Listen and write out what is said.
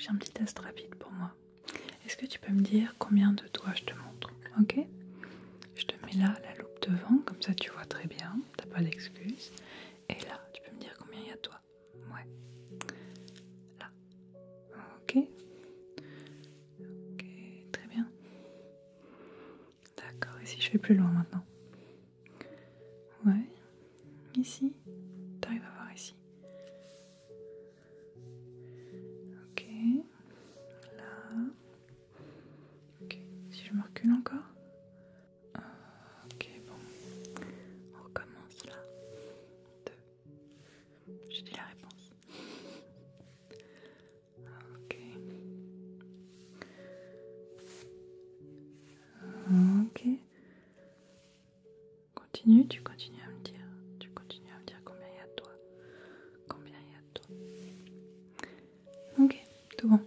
j'ai un petit test rapide pour moi. Est-ce que tu peux me dire combien de doigts je te montre Ok? Je te mets là la loupe devant, comme ça tu vois très bien, t'as pas d'excuses. Et là, tu peux me dire combien il y a de doigts? Ouais. Là. Ok. Ok, très bien. D'accord, et si je vais plus loin maintenant? Ouais. Ici? T'arrives à voir ici? Je me recule encore Ok, bon. On recommence là. Deux. J'ai dit la réponse. Ok. Ok. Continue, tu continues à me dire. Tu continues à me dire combien il y a de toi. Combien il y a de toi. Ok, tout bon.